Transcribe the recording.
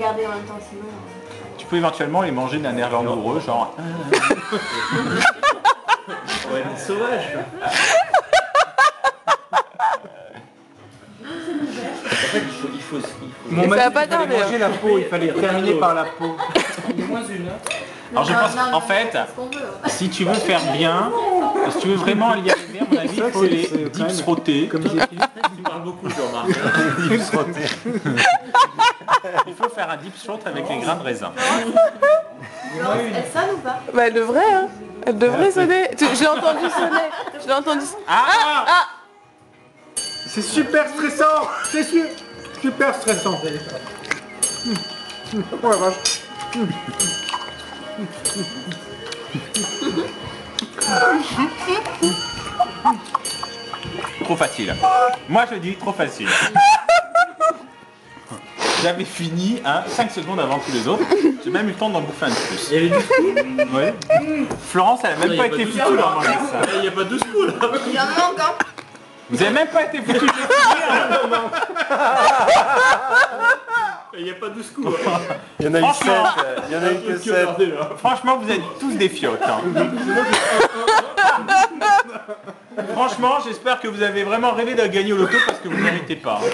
regarder en même temps, sinon. Tu peux éventuellement les manger d'un air langoureux, genre. Ouais, sauvage. En fait, il faut, il faut, il faut. Mon mari, pas il fallait manger la peau, il fallait terminer par la peau. Moins une. hein. Alors je non, pense en fait, hein. si tu veux faire bien, si tu veux vraiment y arriver, à mon avis, il faut les c'est- c'est quand dips même- rotés. Comme ils écrivent. Tu parles beaucoup, Jean-Marc. Dips rotés. Il faut faire un dip shot avec les grains de raisin. Elle sonne ou pas Bah elle devrait, hein. Elle devrait sonner. Tu- Je l'ai entendu sonner. Je l'ai entendu. Ah, Ah C'est super stressant C'est su- super stressant. Oh la vache. Trop facile. Moi je dis trop facile. J'avais fini hein, 5 secondes avant tous les autres. J'ai même eu le temps d'en bouffer un de plus. Il y avait du Ouais. Florence, elle a même Il y pas a été de foutue d'en manger ça. Il n'y a pas 12 coups là. Il en manque, hein Vous avez même pas été foutu de Il n'y a pas 12 coups. hein. Il y en a eu Franchement. 7. Il y en a eu que 7. Regardez, là. Franchement, vous êtes tous des fiottes. hein. Franchement, j'espère que vous avez vraiment rêvé de gagner au loto parce que vous ne méritez pas. hein.